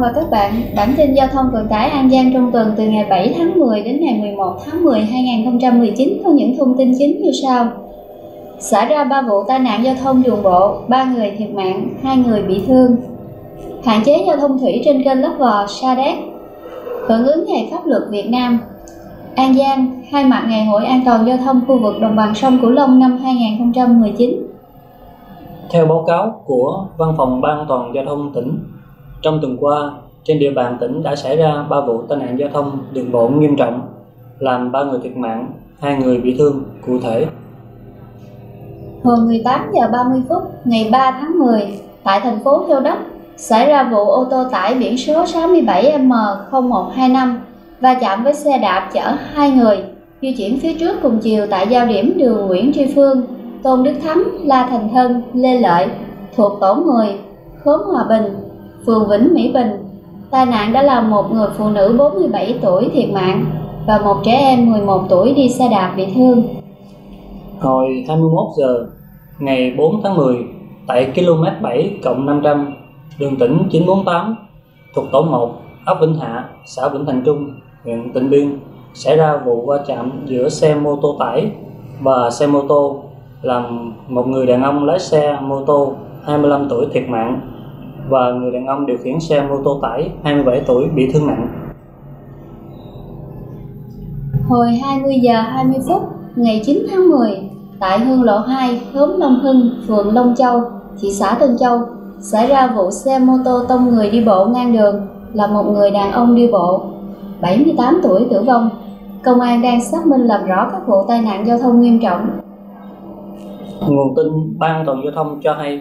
Vâng và các bạn, bản tin giao thông vận tải An Giang trong tuần từ ngày 7 tháng 10 đến ngày 11 tháng 10 2019 có những thông tin chính như sau. Xảy ra 3 vụ tai nạn giao thông đường bộ, 3 người thiệt mạng, 2 người bị thương. Hạn chế giao thông thủy trên kênh Lấp Vò, Sa Đéc. Hưởng ứng Ngày Pháp luật Việt Nam. An Giang, khai mạc Ngày hội an toàn giao thông khu vực đồng bằng sông Cửu Long năm 2019. Theo báo cáo của Văn phòng Ban an toàn giao thông tỉnh, trong tuần qua, trên địa bàn tỉnh đã xảy ra 3 vụ tai nạn giao thông đường bộ nghiêm trọng, làm 3 người thiệt mạng, 2 người bị thương cụ thể. Hồi 18 giờ 30 phút ngày 3 tháng 10, tại thành phố Châu Đốc, xảy ra vụ ô tô tải biển số 67M0125 va chạm với xe đạp chở hai người di chuyển phía trước cùng chiều tại giao điểm đường Nguyễn Tri Phương, Tôn Đức Thắng, La Thành Thân, Lê Lợi thuộc tổ 10, khóm Hòa Bình, phường Vĩnh Mỹ Bình. Tai nạn đã làm một người phụ nữ 47 tuổi thiệt mạng và một trẻ em 11 tuổi đi xe đạp bị thương. Hồi 21 giờ ngày 4 tháng 10 tại km 7 cộng 500 đường tỉnh 948 thuộc tổ 1 ấp Vĩnh Hạ, xã Vĩnh Thành Trung, huyện Tịnh Biên xảy ra vụ va chạm giữa xe mô tô tải và xe mô tô làm một người đàn ông lái xe mô tô 25 tuổi thiệt mạng và người đàn ông điều khiển xe mô tô tải 27 tuổi bị thương nặng. Hồi 20 giờ 20 phút ngày 9 tháng 10, tại Hương Lộ 2, khóm Long Hưng, phường Long Châu, thị xã Tân Châu, xảy ra vụ xe mô tô tông người đi bộ ngang đường là một người đàn ông đi bộ 78 tuổi tử vong. Công an đang xác minh làm rõ các vụ tai nạn giao thông nghiêm trọng. Nguồn tin Ban an toàn giao thông cho hay,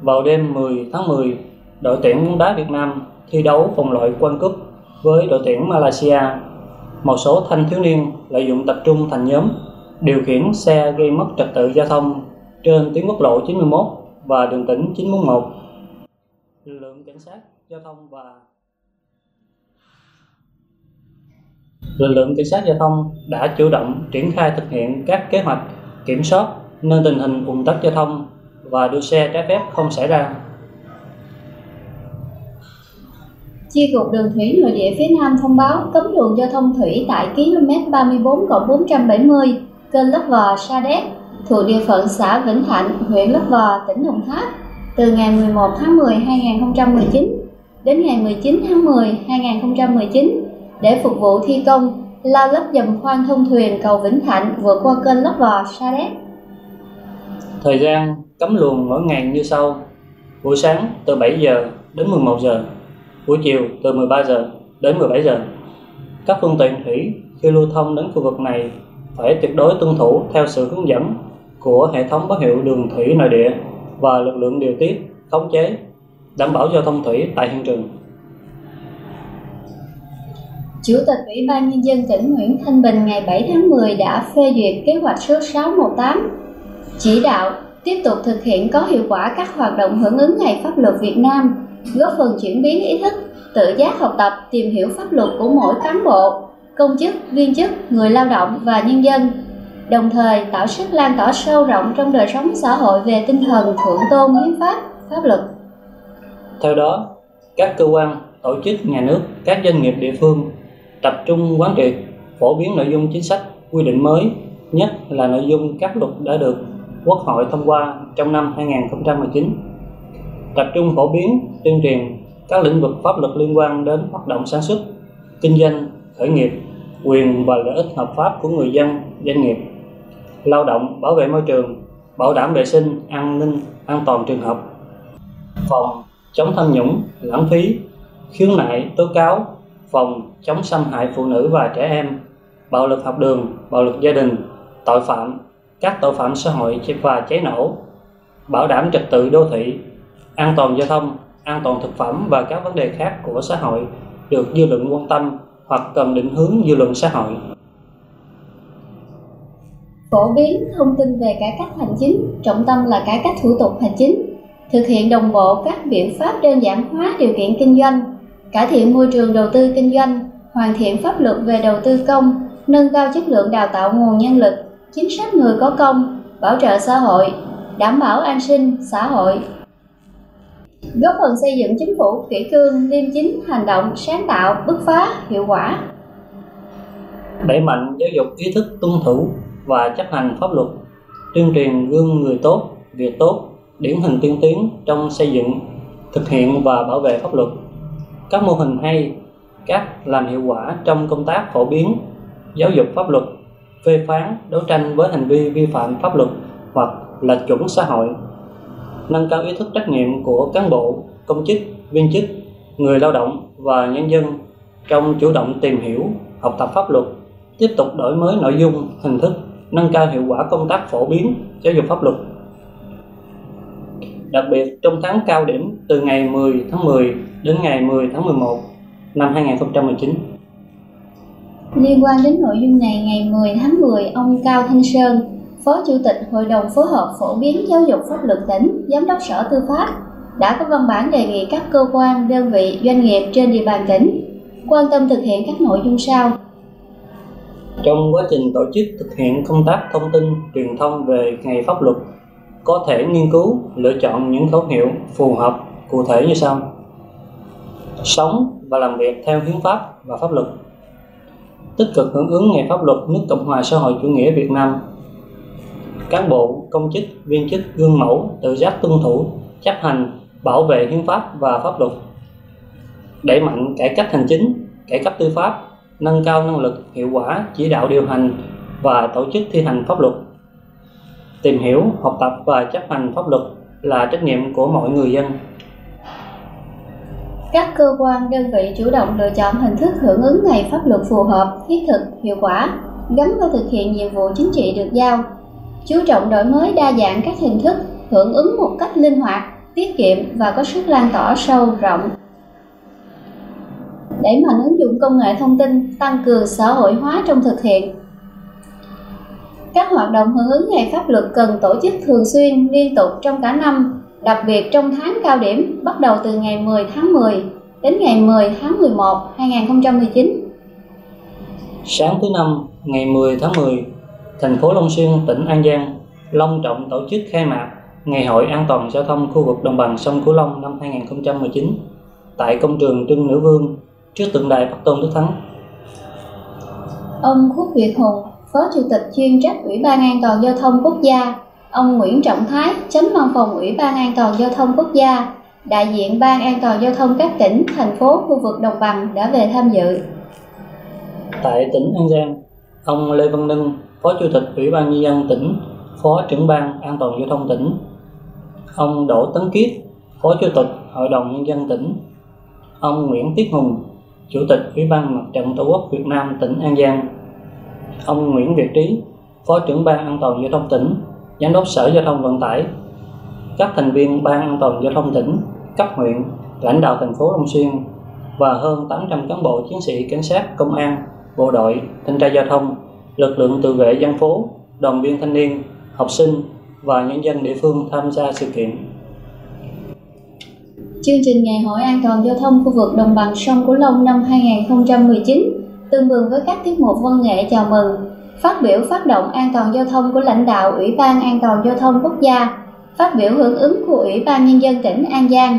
vào đêm 10 tháng 10, đội tuyển bóng đá Việt Nam thi đấu vòng loại World Cup với đội tuyển Malaysia. Một số thanh thiếu niên lợi dụng tập trung thành nhóm điều khiển xe gây mất trật tự giao thông trên tuyến quốc lộ 91 và đường tỉnh 941. Lực lượng cảnh sát giao thông và lực lượng cảnh sát giao thông đã chủ động triển khai thực hiện các kế hoạch kiểm soát nên tình hình ùn tắc giao thông và đua xe trái phép không xảy ra. Chi cục Đường thủy nội địa phía Nam thông báo cấm luồng giao thông thủy tại km 34 470 kênh Lấp Vò Sa Đéc thuộc địa phận xã Vĩnh Thạnh, huyện Lấp Vò, tỉnh Đồng Tháp từ ngày 11 tháng 10 2019 đến ngày 19 tháng 10 2019 để phục vụ thi công lao lấp dầm khoan thông thuyền cầu Vĩnh Thạnh vượt qua kênh Lấp Vò Sa Đéc. Thời gian cấm luồng mỗi ngày như sau. Buổi sáng từ 7 giờ đến 11 giờ, buổi chiều từ 13 giờ đến 17 giờ. Các phương tiện thủy khi lưu thông đến khu vực này phải tuyệt đối tuân thủ theo sự hướng dẫn của hệ thống báo hiệu đường thủy nội địa và lực lượng điều tiết, khống chế, đảm bảo giao thông thủy tại hiện trường. Chủ tịch Ủy ban Nhân dân tỉnh Nguyễn Thanh Bình ngày 7 tháng 10 đã phê duyệt kế hoạch số 618 chỉ đạo tiếp tục thực hiện có hiệu quả các hoạt động hưởng ứng Ngày Pháp luật Việt Nam, góp phần chuyển biến ý thức, tự giác học tập, tìm hiểu pháp luật của mỗi cán bộ, công chức, viên chức, người lao động và nhân dân, đồng thời tạo sức lan tỏa sâu rộng trong đời sống xã hội về tinh thần thượng tôn hiến pháp, pháp luật. Theo đó, các cơ quan, tổ chức nhà nước, các doanh nghiệp địa phương tập trung quán triệt, phổ biến nội dung chính sách, quy định mới, nhất là nội dung các luật đã được Quốc hội thông qua trong năm 2019. Tập trung phổ biến, tuyên truyền các lĩnh vực pháp luật liên quan đến hoạt động sản xuất, kinh doanh, khởi nghiệp, quyền và lợi ích hợp pháp của người dân, doanh nghiệp, lao động, bảo vệ môi trường, bảo đảm vệ sinh, an ninh, an toàn trường học, phòng chống tham nhũng, lãng phí, khiếu nại, tố cáo, phòng chống xâm hại phụ nữ và trẻ em, bạo lực học đường, bạo lực gia đình, tội phạm, các tội phạm xã hội và cháy nổ, bảo đảm trật tự đô thị, an toàn giao thông, an toàn thực phẩm và các vấn đề khác của xã hội được dư luận quan tâm hoặc cần định hướng dư luận xã hội. Phổ biến thông tin về cải cách hành chính, trọng tâm là cải cách thủ tục hành chính, thực hiện đồng bộ các biện pháp đơn giản hóa điều kiện kinh doanh, cải thiện môi trường đầu tư kinh doanh, hoàn thiện pháp luật về đầu tư công, nâng cao chất lượng đào tạo nguồn nhân lực, chính sách người có công, bảo trợ xã hội, đảm bảo an sinh xã hội. góp phần xây dựng chính phủ kỷ cương, liêm chính, hành động, sáng tạo, bứt phá, hiệu quả. Đẩy mạnh giáo dục ý thức tuân thủ và chấp hành pháp luật, tuyên truyền gương người tốt, việc tốt, điển hình tiên tiến trong xây dựng, thực hiện và bảo vệ pháp luật. Các mô hình hay, các làm hiệu quả trong công tác phổ biến, giáo dục pháp luật, phê phán, đấu tranh với hành vi vi phạm pháp luật hoặc là chuẩn xã hội nâng cao ý thức trách nhiệm của cán bộ, công chức, viên chức, người lao động và nhân dân trong chủ động tìm hiểu, học tập pháp luật, tiếp tục đổi mới nội dung, hình thức, nâng cao hiệu quả công tác phổ biến giáo dục pháp luật. Đặc biệt trong tháng cao điểm từ ngày 10 tháng 10 đến ngày 10 tháng 11 năm 2019. Liên quan đến nội dung này, ngày 10 tháng 10, ông Cao Thanh Sơn, Phó Chủ tịch Hội đồng phối hợp phổ biến giáo dục pháp luật tỉnh, Giám đốc Sở Tư pháp đã có văn bản đề nghị các cơ quan, đơn vị, doanh nghiệp trên địa bàn tỉnh quan tâm thực hiện các nội dung sau. Trong quá trình tổ chức thực hiện công tác thông tin, truyền thông về ngày pháp luật, có thể nghiên cứu, lựa chọn những khẩu hiệu phù hợp cụ thể như sau. Sống và làm việc theo hiến pháp và pháp luật. Tích cực hưởng ứng ngày pháp luật nước Cộng hòa xã hội chủ nghĩa Việt Nam cán bộ, công chức, viên chức gương mẫu, tự giác tuân thủ, chấp hành, bảo vệ hiến pháp và pháp luật. Đẩy mạnh cải cách hành chính, cải cách tư pháp, nâng cao năng lực, hiệu quả, chỉ đạo điều hành và tổ chức thi hành pháp luật. Tìm hiểu, học tập và chấp hành pháp luật là trách nhiệm của mọi người dân. Các cơ quan, đơn vị chủ động lựa chọn hình thức hưởng ứng ngày pháp luật phù hợp, thiết thực, hiệu quả, gắn với thực hiện nhiệm vụ chính trị được giao, chú trọng đổi mới đa dạng các hình thức, hưởng ứng một cách linh hoạt, tiết kiệm và có sức lan tỏa sâu rộng. Đẩy mạnh ứng dụng công nghệ thông tin, tăng cường xã hội hóa trong thực hiện. Các hoạt động hưởng ứng ngày pháp luật cần tổ chức thường xuyên, liên tục trong cả năm, đặc biệt trong tháng cao điểm bắt đầu từ ngày 10 tháng 10 đến ngày 10 tháng 11 2019. Sáng thứ năm, ngày 10 tháng 10, thành phố Long Xuyên, tỉnh An Giang long trọng tổ chức khai mạc Ngày hội an toàn giao thông khu vực đồng bằng sông Cửu Long năm 2019 tại công trường Trưng Nữ Vương trước tượng đài Bắc Tôn Đức Thắng. Ông Khuất Việt Hùng, Phó Chủ tịch chuyên trách Ủy ban An toàn giao thông quốc gia, ông Nguyễn Trọng Thái, Chánh văn phòng Ủy ban An toàn giao thông quốc gia, đại diện Ban An toàn giao thông các tỉnh, thành phố khu vực đồng bằng đã về tham dự. Tại tỉnh An Giang, ông Lê Văn Nưng, Phó Chủ tịch Ủy ban Nhân dân tỉnh, Phó trưởng ban An toàn giao thông tỉnh, ông Đỗ Tấn Kiết, Phó Chủ tịch Hội đồng Nhân dân tỉnh, ông Nguyễn Tiết Hùng, Chủ tịch Ủy ban Mặt trận Tổ quốc Việt Nam tỉnh An Giang, ông Nguyễn Việt Trí, Phó trưởng ban An toàn giao thông tỉnh, Giám đốc Sở Giao thông Vận tải, các thành viên Ban An toàn giao thông tỉnh, cấp huyện, lãnh đạo thành phố Long Xuyên và hơn 800 cán bộ chiến sĩ cảnh sát, công an, bộ đội, thanh tra giao thông lực lượng tự vệ dân phố, đoàn viên thanh niên, học sinh và nhân dân địa phương tham gia sự kiện. Chương trình Ngày hội an toàn giao thông khu vực đồng bằng sông Cửu Long năm 2019 tương bừng với các tiết mục văn nghệ chào mừng, phát biểu phát động an toàn giao thông của lãnh đạo Ủy ban An toàn giao thông quốc gia, phát biểu hưởng ứng của Ủy ban Nhân dân tỉnh An Giang,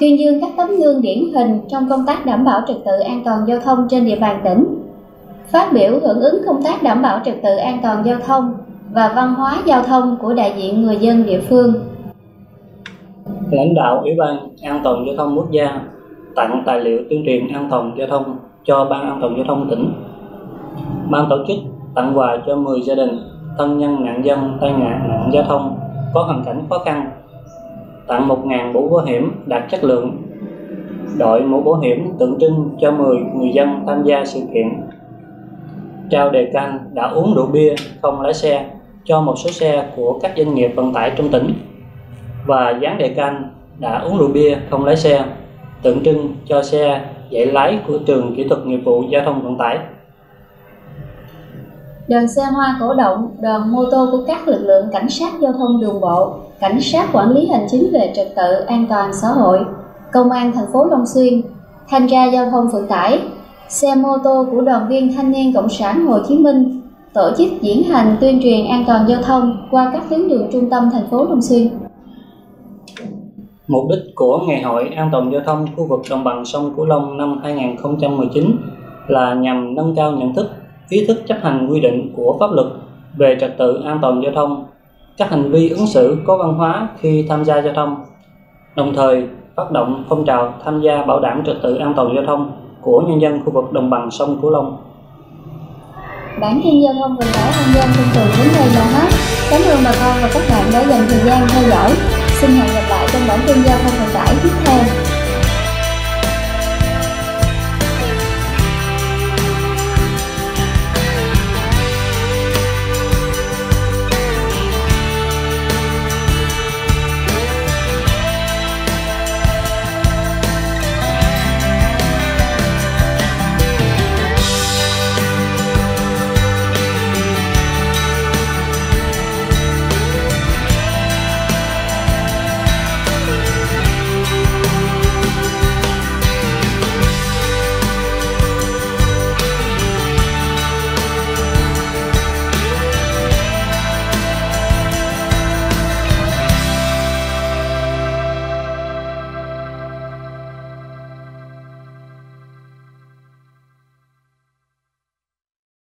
tuyên dương các tấm gương điển hình trong công tác đảm bảo trật tự an toàn giao thông trên địa bàn tỉnh phát biểu hưởng ứng công tác đảm bảo trật tự an toàn giao thông và văn hóa giao thông của đại diện người dân địa phương. Lãnh đạo Ủy ban An toàn giao thông quốc gia tặng tài liệu tuyên truyền an toàn giao thông cho Ban An toàn giao thông tỉnh. Ban tổ chức tặng quà cho 10 gia đình, thân nhân nạn dân, tai nạn nạn giao thông, có hoàn cảnh khó khăn. Tặng 1.000 mũ bảo hiểm đạt chất lượng. Đội mũ bảo hiểm tượng trưng cho 10 người dân tham gia sự kiện. Trao đề can đã uống rượu bia, không lái xe, cho một số xe của các doanh nghiệp vận tải trong tỉnh. Và dán đề can đã uống rượu bia, không lái xe, tượng trưng cho xe dạy lái của trường kỹ thuật nghiệp vụ giao thông vận tải đoàn xe hoa cổ động đoàn mô tô của các lực lượng cảnh sát giao thông đường bộ cảnh sát quản lý hành chính về trật tự an toàn xã hội công an thành phố long xuyên thanh tra giao thông vận tải xe mô tô của đoàn viên thanh niên Cộng sản Hồ Chí Minh tổ chức diễn hành tuyên truyền an toàn giao thông qua các tuyến đường trung tâm thành phố Long Xuyên. Mục đích của Ngày hội An toàn giao thông khu vực đồng bằng sông Cửu Long năm 2019 là nhằm nâng cao nhận thức, ý thức chấp hành quy định của pháp luật về trật tự an toàn giao thông, các hành vi ứng xử có văn hóa khi tham gia giao thông, đồng thời phát động phong trào tham gia bảo đảm trật tự an toàn giao thông của nhân dân khu vực đồng bằng sông Cửu Long. Bản tin giao thông vận tải an dân tương tự đến đây là hết. Cảm ơn bà con và các bạn đã dành thời gian theo dõi. Xin hẹn gặp lại trong bản tin giao thông vận tải tiếp theo.